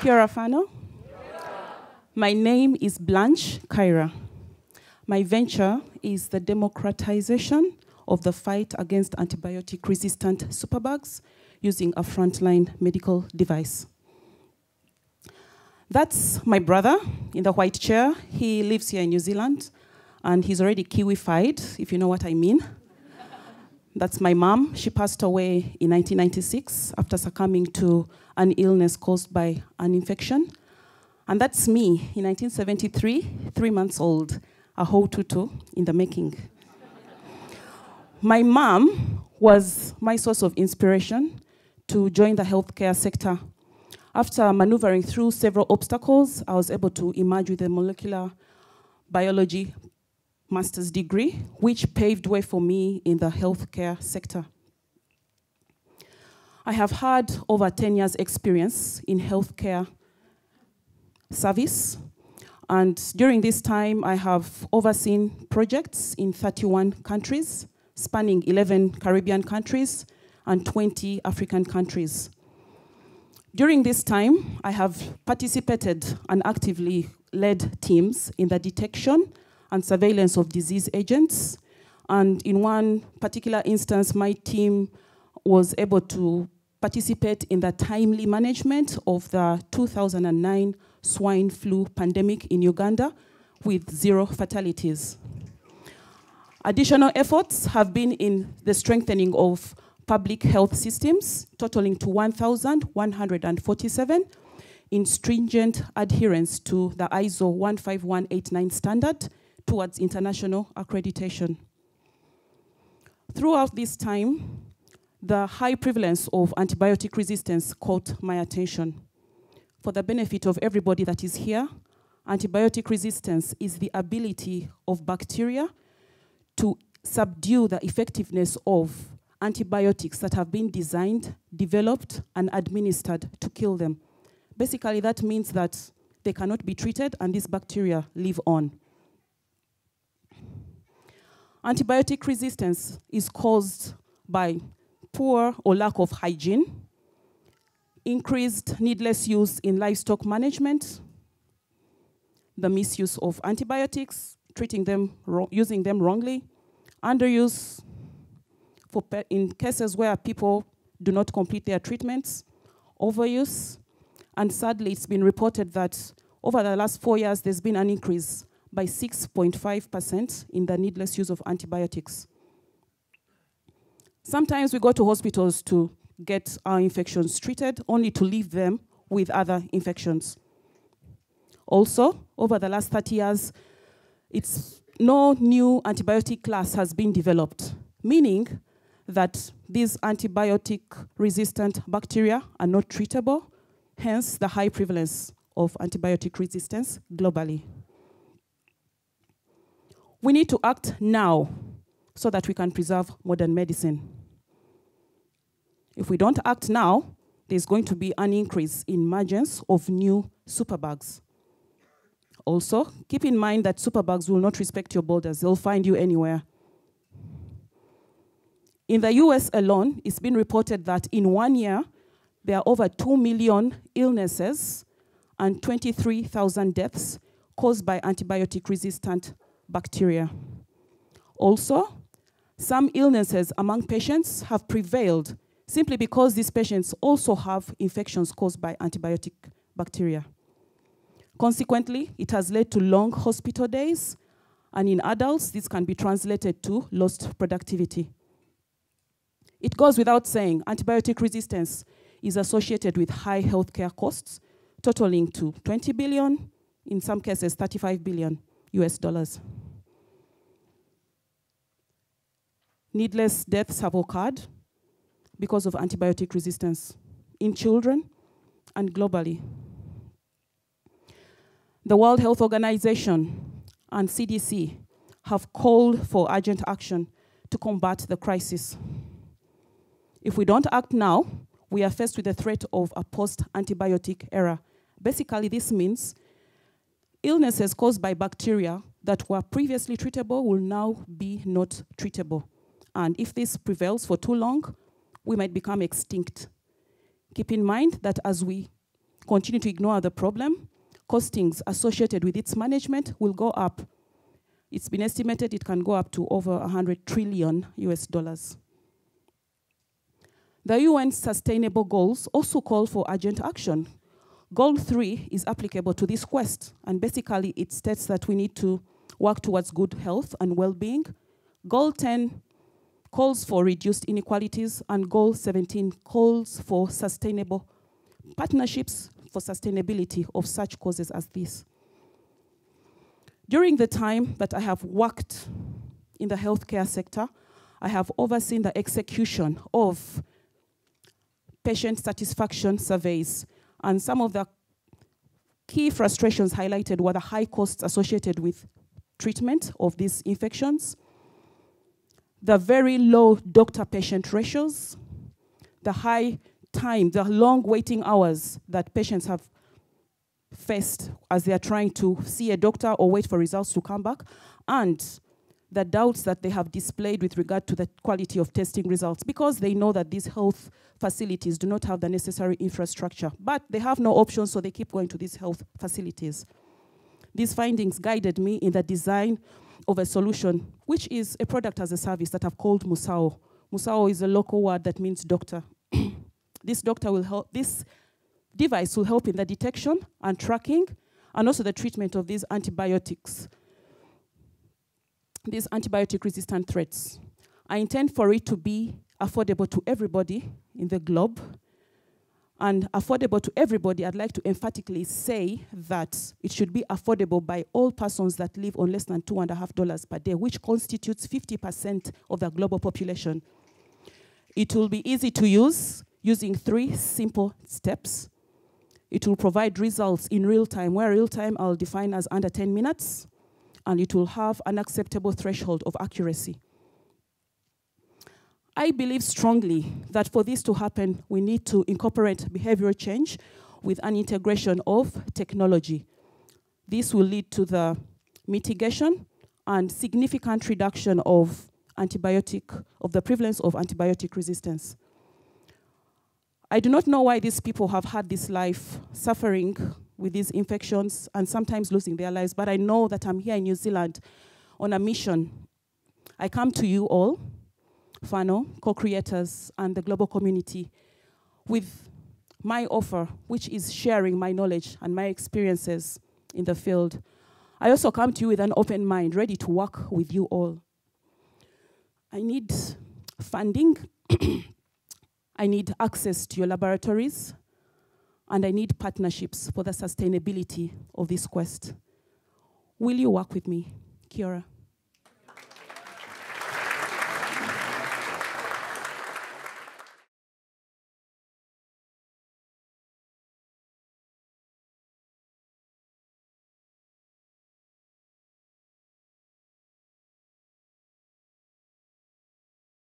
Kia whānau. My name is Blanche Kaira. My venture is the democratization of the fight against antibiotic resistant superbugs using a frontline medical device. That's my brother in the white chair. He lives here in New Zealand and he's already Kiwified, if you know what I mean. That's my mom. She passed away in 1996 after succumbing to an illness caused by an infection. And that's me in 1973, three months old, a whole tutu in the making. my mom was my source of inspiration to join the healthcare sector. After maneuvering through several obstacles, I was able to emerge with a molecular biology master's degree, which paved way for me in the healthcare sector. I have had over 10 years experience in healthcare service. And during this time, I have overseen projects in 31 countries, spanning 11 Caribbean countries and 20 African countries. During this time, I have participated and actively led teams in the detection and surveillance of disease agents. And in one particular instance, my team was able to participate in the timely management of the 2009 swine flu pandemic in Uganda with zero fatalities. Additional efforts have been in the strengthening of public health systems, totaling to 1,147 in stringent adherence to the ISO 15189 standard towards international accreditation. Throughout this time, the high prevalence of antibiotic resistance caught my attention. For the benefit of everybody that is here, antibiotic resistance is the ability of bacteria to subdue the effectiveness of antibiotics that have been designed, developed, and administered to kill them. Basically, that means that they cannot be treated and these bacteria live on. Antibiotic resistance is caused by poor or lack of hygiene, increased needless use in livestock management, the misuse of antibiotics, treating them, using them wrongly, underuse for in cases where people do not complete their treatments, overuse, and sadly, it's been reported that over the last four years, there's been an increase by 6.5% in the needless use of antibiotics. Sometimes we go to hospitals to get our infections treated, only to leave them with other infections. Also, over the last 30 years, it's no new antibiotic class has been developed, meaning that these antibiotic resistant bacteria are not treatable, hence the high prevalence of antibiotic resistance globally. We need to act now so that we can preserve modern medicine. If we don't act now, there's going to be an increase in emergence of new superbugs. Also, keep in mind that superbugs will not respect your borders. They'll find you anywhere. In the US alone, it's been reported that in one year, there are over 2 million illnesses and 23,000 deaths caused by antibiotic resistant bacteria. Also, some illnesses among patients have prevailed simply because these patients also have infections caused by antibiotic bacteria. Consequently, it has led to long hospital days, and in adults, this can be translated to lost productivity. It goes without saying, antibiotic resistance is associated with high healthcare costs, totaling to 20 billion, in some cases 35 billion US dollars. Needless deaths have occurred because of antibiotic resistance in children and globally. The World Health Organization and CDC have called for urgent action to combat the crisis. If we don't act now, we are faced with the threat of a post-antibiotic era. Basically, this means illnesses caused by bacteria that were previously treatable will now be not treatable. And if this prevails for too long, we might become extinct. Keep in mind that as we continue to ignore the problem, costings associated with its management will go up. It's been estimated it can go up to over 100 trillion US dollars. The UN Sustainable Goals also call for urgent action. Goal 3 is applicable to this quest, and basically it states that we need to work towards good health and well being. Goal 10 calls for reduced inequalities, and Goal 17 calls for sustainable partnerships for sustainability of such causes as this. During the time that I have worked in the healthcare sector, I have overseen the execution of patient satisfaction surveys, and some of the key frustrations highlighted were the high costs associated with treatment of these infections, the very low doctor-patient ratios, the high time, the long waiting hours that patients have faced as they are trying to see a doctor or wait for results to come back, and the doubts that they have displayed with regard to the quality of testing results because they know that these health facilities do not have the necessary infrastructure. But they have no options, so they keep going to these health facilities. These findings guided me in the design of a solution, which is a product as a service that I've called Musawo. Musawo is a local word that means doctor. this doctor will help, this device will help in the detection and tracking and also the treatment of these antibiotics these antibiotic resistant threats. I intend for it to be affordable to everybody in the globe. And affordable to everybody, I'd like to emphatically say that it should be affordable by all persons that live on less than two and a half dollars per day, which constitutes 50% of the global population. It will be easy to use using three simple steps. It will provide results in real time, where real time I'll define as under 10 minutes and it will have an acceptable threshold of accuracy. I believe strongly that for this to happen, we need to incorporate behavioral change with an integration of technology. This will lead to the mitigation and significant reduction of antibiotic, of the prevalence of antibiotic resistance. I do not know why these people have had this life suffering with these infections and sometimes losing their lives. But I know that I'm here in New Zealand on a mission. I come to you all, whānau, co creators, and the global community with my offer, which is sharing my knowledge and my experiences in the field. I also come to you with an open mind, ready to work with you all. I need funding. I need access to your laboratories and I need partnerships for the sustainability of this quest. Will you work with me, Kia ora?